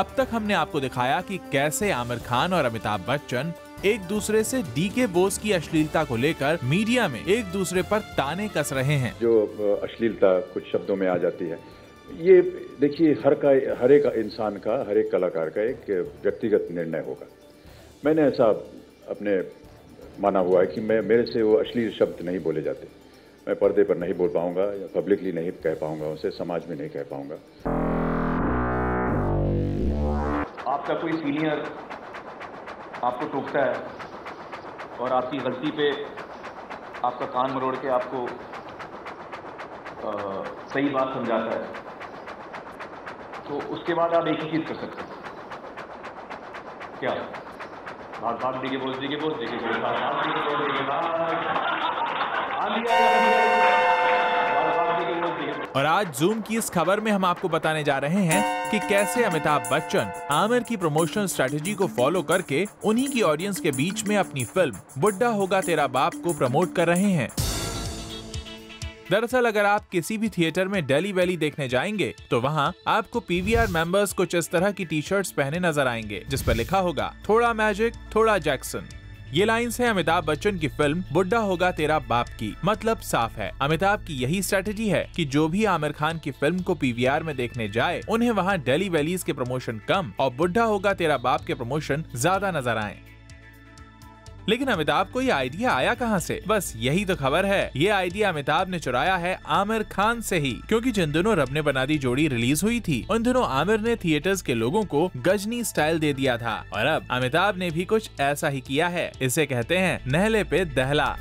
अब तक हमने आपको दिखाया कि कैसे आमिर खान और अमिताभ बच्चन एक दूसरे से डी के बोस की अश्लीलता को लेकर मीडिया में एक दूसरे पर ताने कस रहे हैं। जो अश्लीलता कुछ शब्दों में आ जाती है। ये, देखिए, हर का, हर एक इंसान का, हर एक कलाकार का एक व्यक्तिगत निर्णय होगा। मैंने ऐसा अपने, माना हुआ है कि मैं, मेरे से वो अश्लील शब्द नहीं बोले जाते। मैं पर्दे पर नहीं बोल पाऊँगा या पब्लिकली नहीं कह पाऊँगा, उसे समाज में नहीं कह पाऊँगा। आपका कोई सीनियर आपको टोकता है और आपकी गलती पे आपका कान मरोड़ के आपको आ, सही बात समझाता है तो उसके बाद आप एक ही चीज़ कर सकते हैं। क्या? भाग भाग देखे बोल देखे बोल देखे बोल भाग भाग देखे बोल देखे भाग। और आज जूम की इस खबर में हम आपको बताने जा रहे हैं कि कैसे अमिताभ बच्चन, आमिर की प्रमोशनल स्ट्रेटेजी को फॉलो करके उन्हीं की ऑडियंस के बीच में अपनी फ़िल्म बुड्ढा होगा तेरा बाप को प्रमोट कर रहे हैं। दरअसल अगर आप किसी भी थिएटर में डेली वैली देखने जाएँगे तो वहाँ आपको पीवीआर मेंबर्स कुछ इस तरह की टी शर्ट्स पहने नज़र आएँगे, जिस पर लिखा होगा, थोड़ा मैजिक थोड़ा जैक्सन ये लाइंस है अमिताभ बच्चन की फ़िल्म बुड्ढा होगा तेरा बाप की। मतलब साफ़ है। अमिताभ की यही स्ट्रेटेजी है कि जो भी आमिर खान की फ़िल्म को पीवीआर में देखने जाए, उन्हें वहाँ डेली वैलीज के प्रमोशन कम और बुढ़ा होगा तेरा बाप के प्रमोशन ज़्यादा नज़र आए। लेकिन अमिताभ को ये आइडिया आया कहाँ से? बस यही तो खबर है। ये आइडिया अमिताभ ने चुराया है आमिर खान से ही, क्योंकि जिन दिनों रब ने बना दी जोड़ी रिलीज़ हुई थी, उन दिनों आमिर ने थिएटर्स के लोगों को गजनी स्टाइल दे दिया था। और अब अमिताभ ने भी कुछ ऐसा ही किया है। इसे कहते हैं नहले पे दहला।